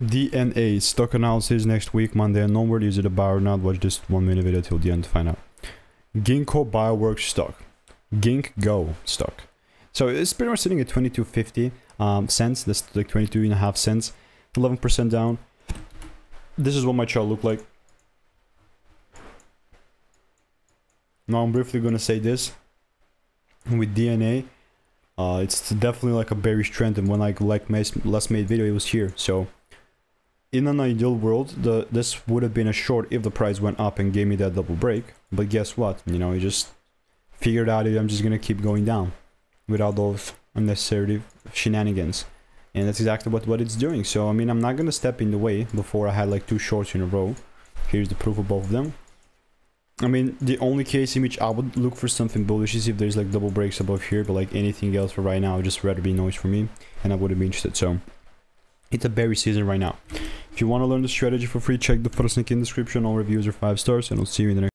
DNA stock analysis next week, Monday and onward. Is it a buy or not? Watch this one minute video till the end to find out. Ginkgo Bioworks stock. Ginkgo stock. So it's pretty much sitting at 2250 um, cents. That's like 22 and a half cents. 11% down. This is what my chart looked like. Now I'm briefly gonna say this. With DNA, uh, it's definitely like a bearish trend, and when I like last made video, it was here. So in an ideal world, the this would have been a short if the price went up and gave me that double break. But guess what? You know, I just figured out I'm just gonna keep going down without those unnecessary shenanigans. And that's exactly what, what it's doing. So, I mean, I'm not gonna step in the way before I had like two shorts in a row. Here's the proof of both of them. I mean, the only case in which I would look for something bullish is if there's like double breaks above here, but like anything else for right now, just rather be noise for me, and I wouldn't be interested. So, it's a berry season right now. If you want to learn the strategy for free, check the first link in description. All reviews are 5 stars, and I'll see you in the next